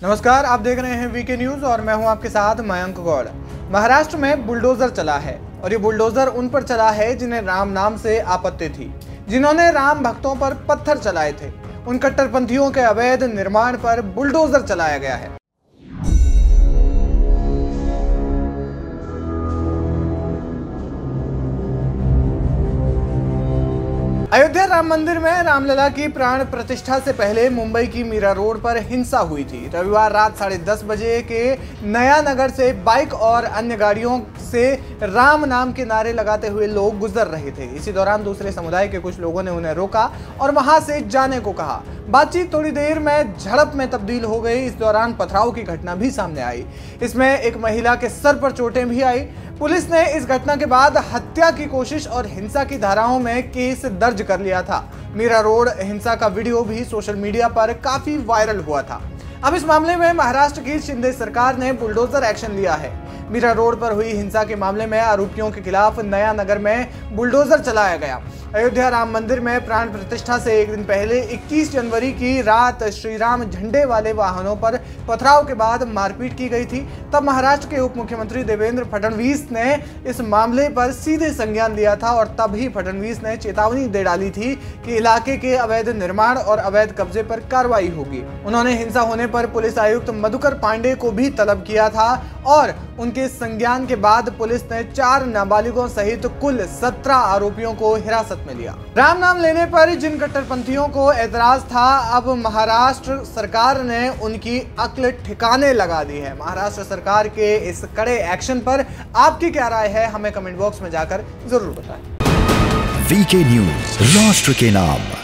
नमस्कार, आप देख रहे हैं वीके न्यूज़ और मैं हूँ आपके साथ मयंक गौड़। महाराष्ट्र में बुलडोजर चला है और ये बुलडोजर उन पर चला है जिन्हें राम नाम से आपत्ति थी, जिन्होंने राम भक्तों पर पत्थर चलाए थे। उन कट्टरपंथियों के अवैध निर्माण पर बुलडोजर चलाया गया है। अयोध्या राम मंदिर में रामलला की प्राण प्रतिष्ठा से पहले मुंबई की मीरा रोड पर हिंसा हुई थी। रविवार रात साढ़े दस बजे के नया नगर से बाइक और अन्य गाड़ियों से राम नाम के नारे लगाते हुए लोग गुजर रहे थे। इसी दौरान दूसरे समुदाय के कुछ लोगों ने उन्हें रोका और वहाँ से जाने को कहा। बातचीत थोड़ी देर में झड़प में तब्दील हो गई। इस दौरान पथराव की घटना भी सामने आई। इसमें एक महिला के सर पर चोटें भी आई। पुलिस ने इस घटना के बाद हत्या की कोशिश और हिंसा की धाराओं में केस दर्ज कर लिया था। मीरा रोड हिंसा का वीडियो भी सोशल मीडिया पर काफ़ी वायरल हुआ था। अब इस मामले में महाराष्ट्र की शिंदे सरकार ने बुलडोजर एक्शन लिया है। मीरा रोड पर हुई हिंसा के मामले में आरोपियों के खिलाफ नया नगर में बुलडोजर चलाया गया। अयोध्या राम मंदिर में प्राण प्रतिष्ठा से एक दिन पहले 21 जनवरी की रात श्री राम झंडे वाले वाहनों पर पथराव के बाद मारपीट की गई थी। तब महाराष्ट्र के उप मुख्यमंत्री देवेंद्र फडणवीस ने इस मामले पर सीधे संज्ञान लिया था और तब ही फडणवीस ने चेतावनी दे डाली थी कि इलाके के अवैध निर्माण और अवैध कब्जे पर कार्रवाई होगी। उन्होंने हिंसा होने पर पुलिस आयुक्त मधुकर पांडे को भी तलब किया था और उनके संज्ञान के बाद पुलिस ने चार नाबालिगों सहित कुल सत्रह आरोपियों को हिरासत में लिया। राम नाम लेने पर जिन कट्टरपंथियों को एतराज़ था, अब महाराष्ट्र सरकार ने उनकी अक्ल ठिकाने लगा दी है। महाराष्ट्र सरकार के इस कड़े एक्शन पर आपकी क्या राय है, हमें कमेंट बॉक्स में जाकर ज़रूर बताएँ। वीके न्यूज़, राष्ट्र के नाम।